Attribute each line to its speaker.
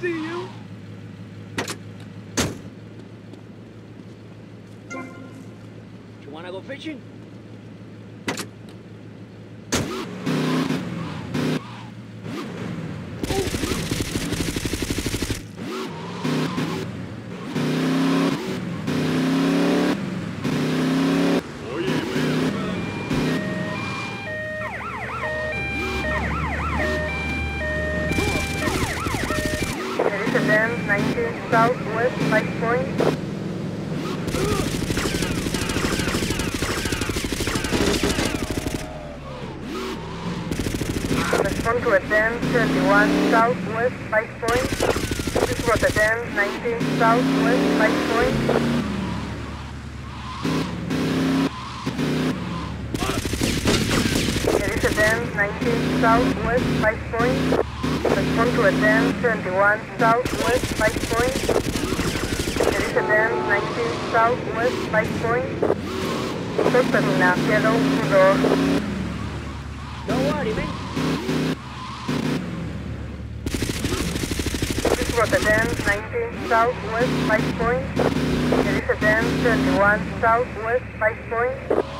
Speaker 1: See you.
Speaker 2: You wanna go fishing?
Speaker 3: Teresa Dam, 19 Southwest, 5 Point. Respond to Aden, 21 Southwest, 5 Point. This was Aden, 19 Southwest, 5 Point. Teresa Dam, 19 Southwest, 5 Point. Respond to Aden, 21 Southwest, 5 Point. Teresa Dam, 19 Southwest, 5 Point. Suspect na Piano Pudor.
Speaker 2: Don't worry, man.
Speaker 3: This was Aden, 19 Southwest, 5 Point. Teresa Dam, 21 Southwest, 5 Point.